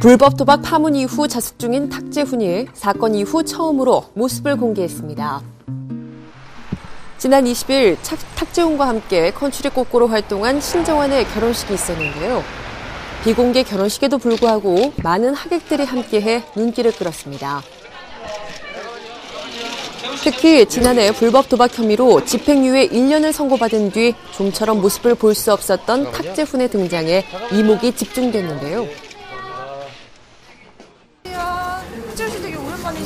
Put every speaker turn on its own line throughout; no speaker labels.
불법 도박 파문 이후 자숙 중인 탁재훈이 사건 이후 처음으로 모습을 공개했습니다. 지난 20일 탁재훈과 함께 컨츄리 꼬꼬로 활동한 신정환의 결혼식이 있었는데요. 비공개 결혼식에도 불구하고 많은 하객들이 함께해 눈길을 끌었습니다. 특히 지난해 불법 도박 혐의로 집행유예 1년을 선고받은 뒤 좀처럼 모습을 볼 수 없었던 탁재훈의 등장에 이목이 집중됐는데요.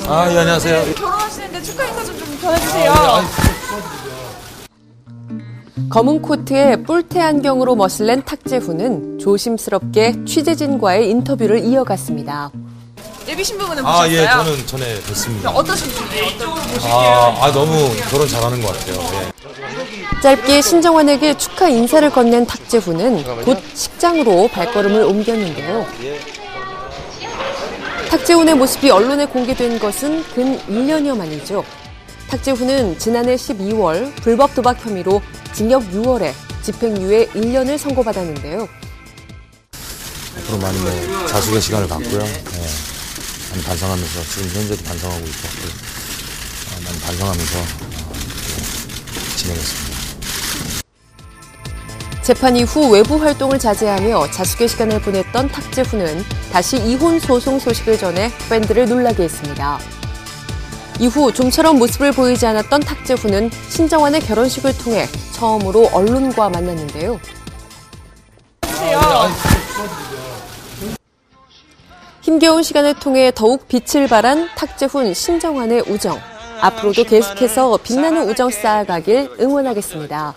아, 예, 안녕하세요.
결혼하시는데 축하 인사 좀, 좀 전해주세요.
검은 코트에 뿔테 안경으로 멋을 낸 탁재훈은 조심스럽게 취재진과의 인터뷰를 이어갔습니다.
예비 신부분은
아,
보셨어요?
예, 저는 전에 뵀습니다.
어떠신 분이에요? 어떤
아, 아, 너무 결혼 잘하는 것 같아요. 예.
짧게 신정환에게 축하 인사를 건넨 탁재훈은 곧 식장으로 발걸음을 옮겼는데요. 탁재훈의 모습이 언론에 공개된 것은 근 1년여 만이죠. 탁재훈은 지난해 12월 불법 도박 혐의로 징역 6월에 집행유예 1년을 선고받았는데요.
앞으로 많이 뭐 자숙의 시간을 갖고요. 예. 많이 반성하면서 지금 현재도 반성하고 있고 어, 많이 반성하면서 어, 예, 진행했습니다.
재판 이후 외부 활동을 자제하며 자숙의 시간을 보냈던 탁재훈은 다시 이혼 소송 소식을 전해 팬들을 놀라게 했습니다. 이후 좀처럼 모습을 보이지 않았던 탁재훈은 신정환의 결혼식을 통해 처음으로 언론과 만났는데요. 힘겨운 시간을 통해 더욱 빛을 발한 탁재훈, 신정환의 우정. 앞으로도 계속해서 빛나는 우정 쌓아가길 응원하겠습니다.